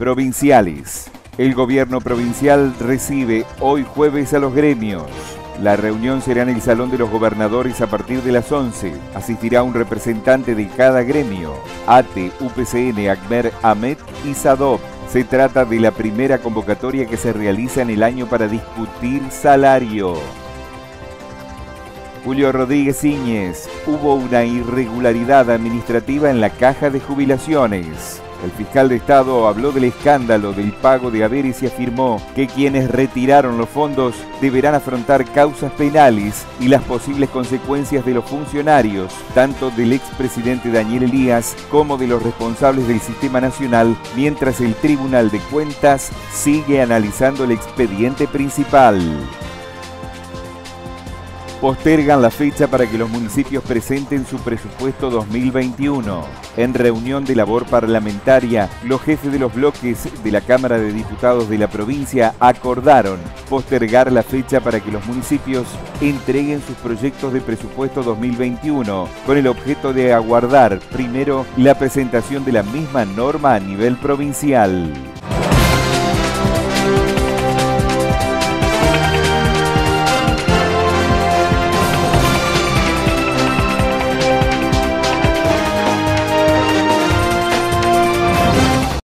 provinciales. El gobierno provincial recibe hoy jueves a los gremios. La reunión será en el Salón de los Gobernadores a partir de las 11. Asistirá un representante de cada gremio, ATE, UPCN, ACMER, AMET y SADOP. Se trata de la primera convocatoria que se realiza en el año para discutir salario. Julio Rodríguez Íñez, hubo una irregularidad administrativa en la caja de jubilaciones. El fiscal de Estado habló del escándalo del pago de haberes y afirmó que quienes retiraron los fondos deberán afrontar causas penales y las posibles consecuencias de los funcionarios, tanto del expresidente Daniel Elías como de los responsables del sistema nacional, mientras el Tribunal de Cuentas sigue analizando el expediente principal postergan la fecha para que los municipios presenten su presupuesto 2021. En reunión de labor parlamentaria, los jefes de los bloques de la Cámara de Diputados de la provincia acordaron postergar la fecha para que los municipios entreguen sus proyectos de presupuesto 2021, con el objeto de aguardar primero la presentación de la misma norma a nivel provincial.